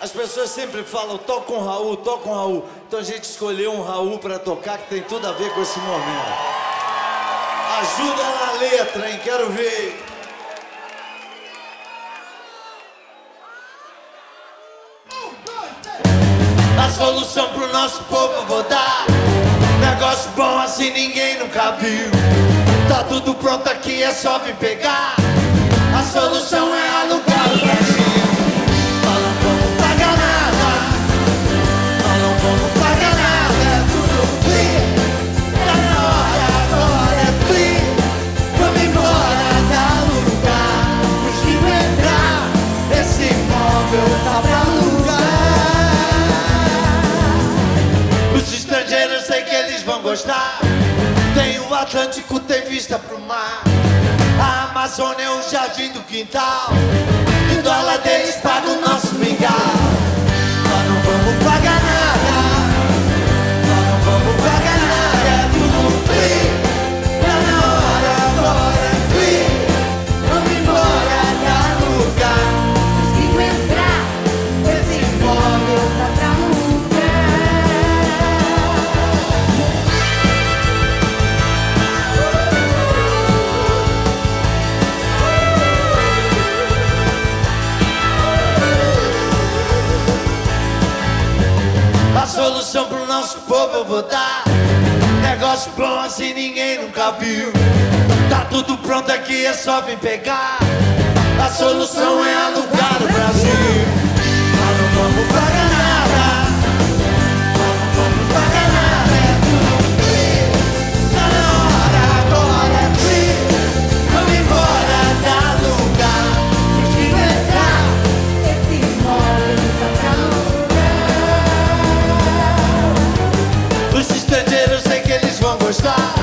As pessoas sempre falam, toca um Raul, toca um Raul. Então a gente escolheu um Raul para tocar que tem tudo a ver com esse momento. Ajuda na letra, hein? Quero ver. A solução pro nosso povo eu vou dar. Negócio bom assim ninguém nunca viu. Tá tudo pronto aqui, é só vir pegar. Tem o Atlântico, tem vista pro mar. A Amazônia é o jardim do quintal. E dólar deles paga o solução pro nosso povo eu vou dar. Negócio bom assim ninguém nunca viu. Tá tudo pronto aqui, é só vir pegar. A solução é alugar o Brasil. está.